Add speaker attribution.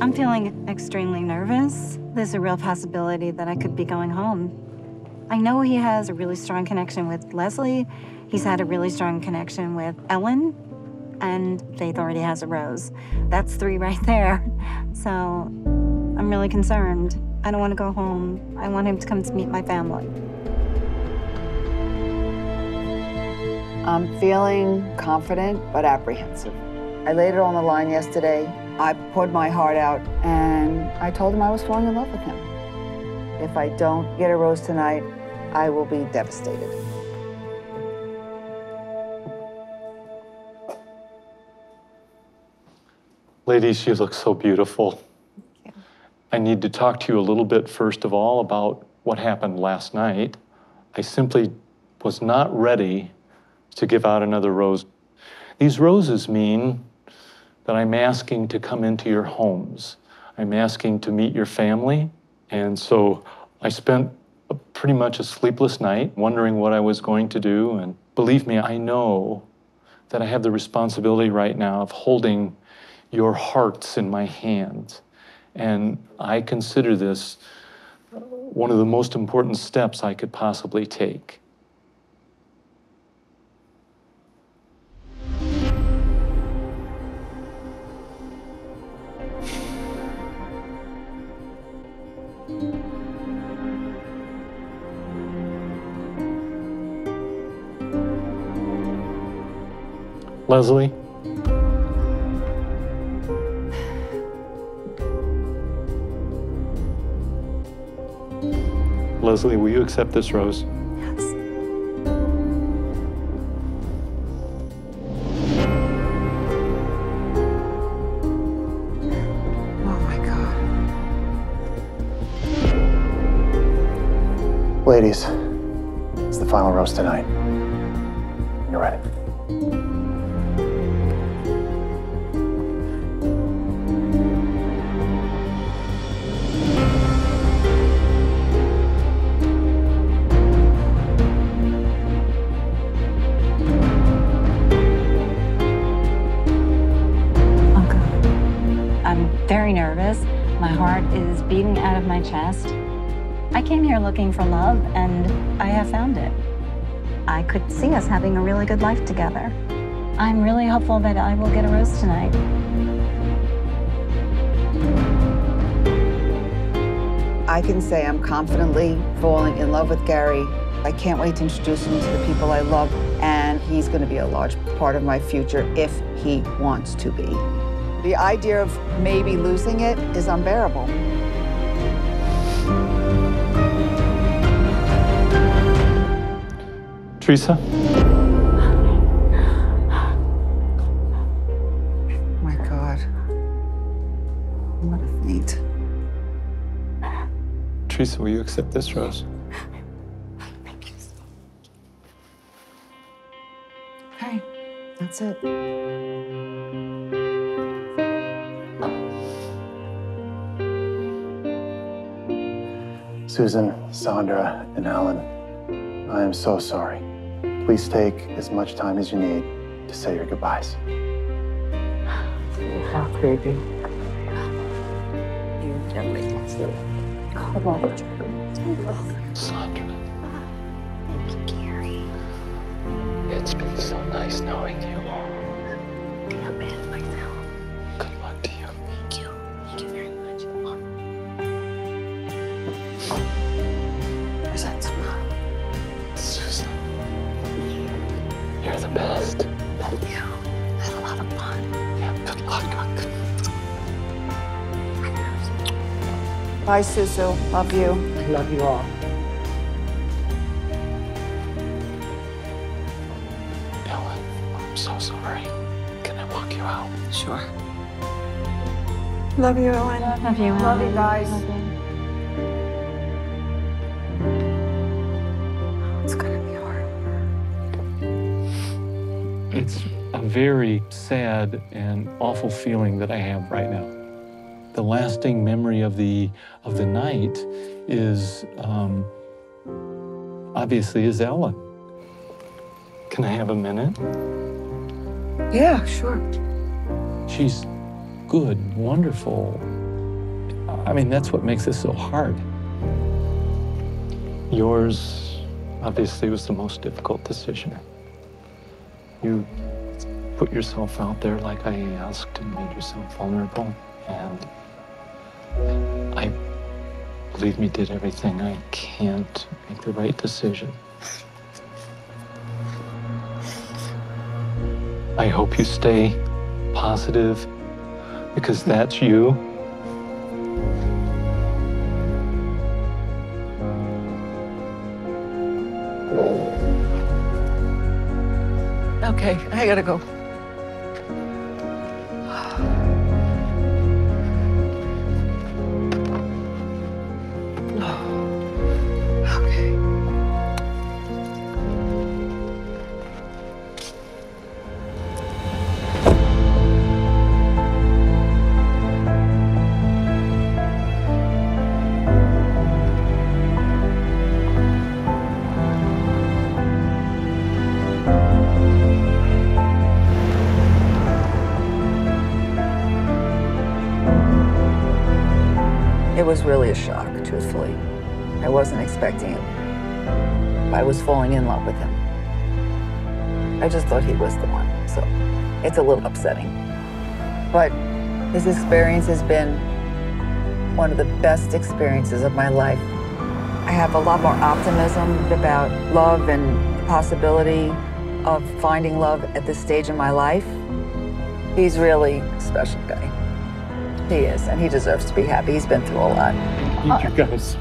Speaker 1: I'm feeling extremely nervous. There's a real possibility that I could be going home. I know he has a really strong connection with Leslie. He's had a really strong connection with Ellen, and Faith already has a Rose. That's three right there. So I'm really concerned. I don't want to go home. I want him to come to meet my family.
Speaker 2: I'm feeling confident but apprehensive. I laid it on the line yesterday. I poured my heart out and I told him I was falling in love with him. If I don't get a rose tonight, I will be devastated.
Speaker 3: Ladies, you look so beautiful. I need to talk to you a little bit, first of all, about what happened last night. I simply was not ready to give out another rose. These roses mean that I'm asking to come into your homes. I'm asking to meet your family. And so I spent a, pretty much a sleepless night wondering what I was going to do. And believe me, I know that I have the responsibility right now of holding your hearts in my hands. And I consider this one of the most important steps I could possibly take. Leslie? Leslie, will you accept this rose?
Speaker 1: Yes.
Speaker 2: Oh my God.
Speaker 4: Ladies, it's the final roast tonight. You're ready.
Speaker 1: Beating out of my chest. I came here looking for love, and I have found it. I could see us having a really good life together. I'm really hopeful that I will get a rose tonight.
Speaker 2: I can say I'm confidently falling in love with Gerry. I can't wait to introduce him to the people I love, and he's going to be a large part of my future if he wants to be. The idea of maybe losing it is unbearable.
Speaker 3: Theresa?
Speaker 2: my God. What a feat.
Speaker 3: Theresa, will you accept this rose? Thank you.
Speaker 2: Okay, that's it.
Speaker 4: Susan, Sandra, and Ellen, I am so sorry. Please take as much time as you need to say your goodbyes.
Speaker 3: How creepy. You're jumping. Come on. Sandra. Thank you, Gerry. It's been so nice knowing you. Good
Speaker 2: Bye, Susu. Love you.
Speaker 5: Love you all.
Speaker 3: Ellen, I'm so sorry. Can I walk you out?
Speaker 2: Sure.
Speaker 1: Love you, Ellen. Love you, Ellen.
Speaker 2: Love you guys.
Speaker 1: Love you.
Speaker 2: Oh, it's gonna be hard.
Speaker 3: It's a very sad and awful feeling that I have right now. The lasting memory of the of the night is um, obviously is Ellen. Can I have a minute?
Speaker 2: Yeah, sure.
Speaker 3: She's good, wonderful, I mean, that's what makes this so hard. Yours, obviously, was the most difficult decision. You put yourself out there like I asked and made yourself vulnerable. And I, believe me, did everything I can to make the right decision. I hope you stay positive because that's you.
Speaker 5: Okay, I gotta go.
Speaker 2: It was really a shock, truthfully. I wasn't expecting it. I was falling in love with him. I just thought he was the one, so it's a little upsetting. But his experience has been one of the best experiences of my life. I have a lot more optimism about love and the possibility of finding love at this stage in my life. He's really a special guy. He is, and he deserves to be happy. He's been through a lot.
Speaker 3: You guys